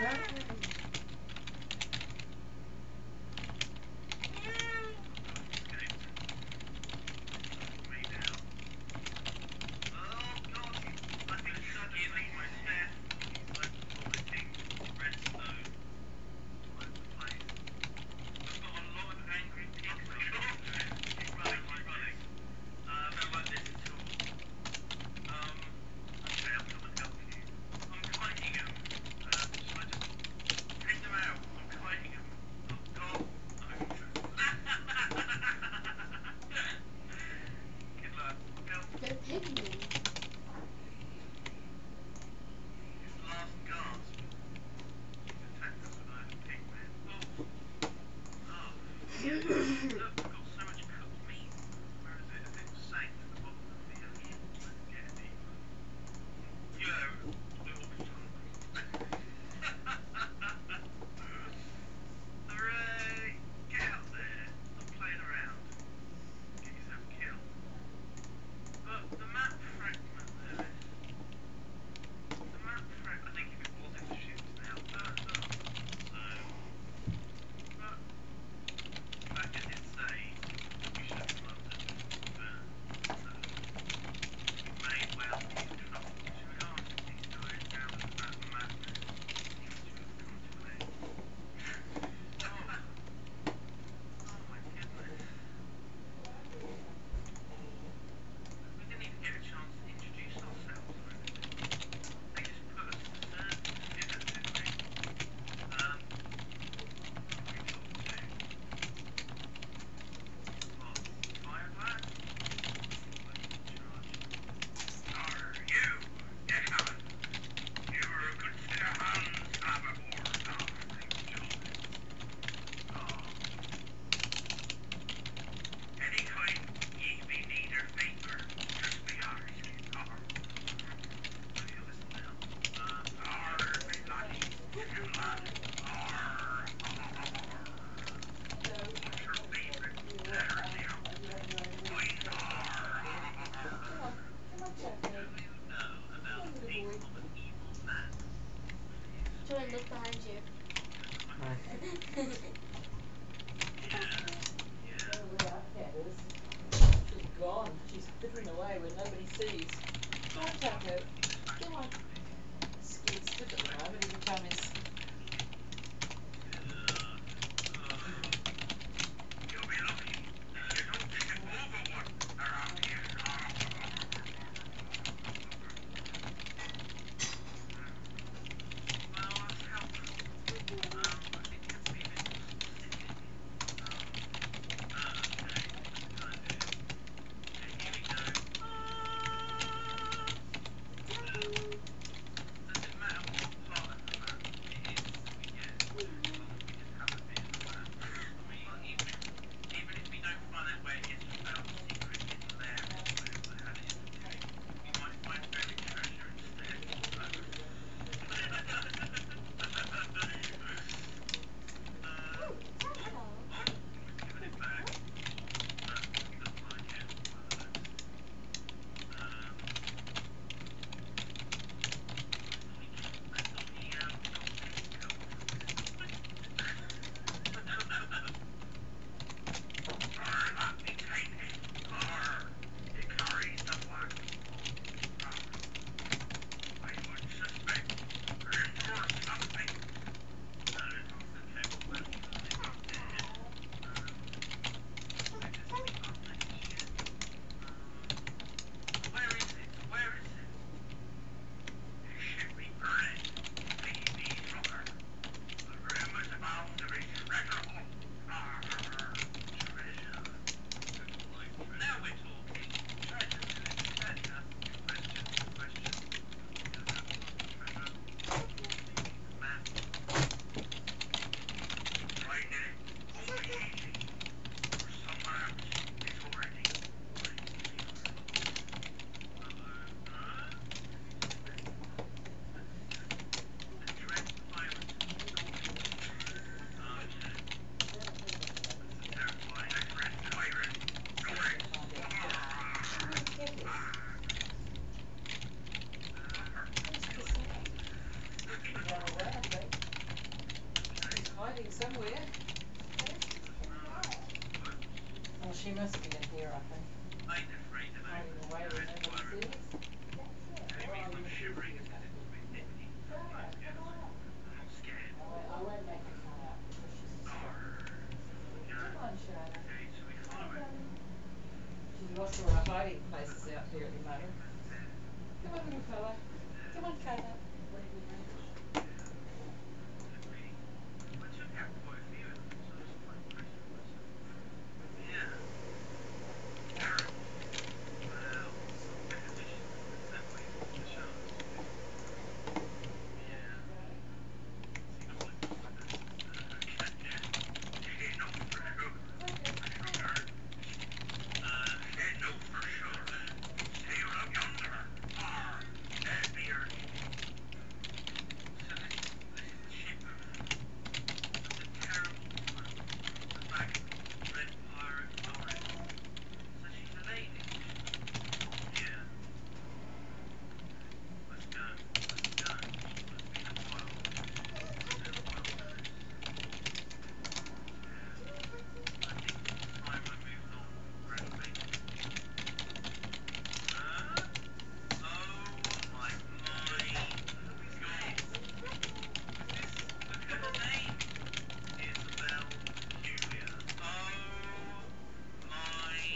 Thank you. Fiddling away where nobody sees. Go on, Taco. Go on. Scared stiff at the moment. Every time hiding somewhere. Well, she must be in here, I think. Hiding away where nobody sees. I won't make her come out because she's Come on, Shana. She's lost all her hiding places out there at the moment. Come on, little fella. Come on, Carter.